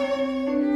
Música